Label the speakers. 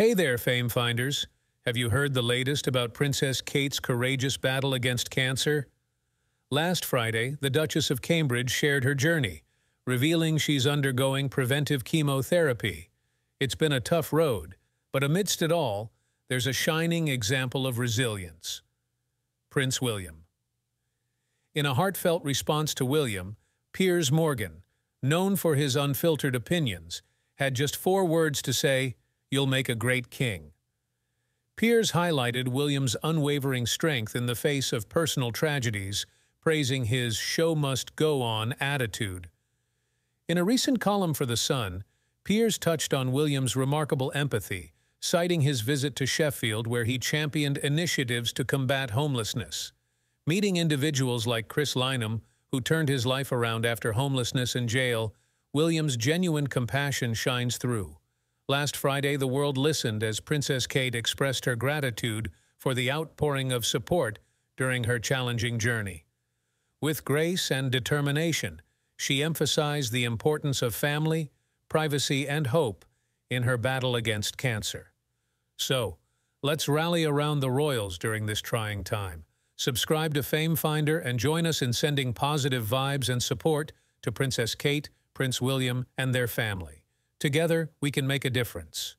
Speaker 1: Hey there, fame finders. Have you heard the latest about Princess Kate's courageous battle against cancer? Last Friday, the Duchess of Cambridge shared her journey, revealing she's undergoing preventive chemotherapy. It's been a tough road, but amidst it all, there's a shining example of resilience. Prince William. In a heartfelt response to William, Piers Morgan, known for his unfiltered opinions, had just four words to say, You'll make a great king. Piers highlighted William's unwavering strength in the face of personal tragedies, praising his show must go on attitude. In a recent column for The Sun, Piers touched on William's remarkable empathy, citing his visit to Sheffield where he championed initiatives to combat homelessness. Meeting individuals like Chris Lynham, who turned his life around after homelessness and jail, William's genuine compassion shines through. Last Friday, the world listened as Princess Kate expressed her gratitude for the outpouring of support during her challenging journey. With grace and determination, she emphasized the importance of family, privacy, and hope in her battle against cancer. So, let's rally around the royals during this trying time. Subscribe to Fame Finder and join us in sending positive vibes and support to Princess Kate, Prince William, and their family. Together, we can make a difference.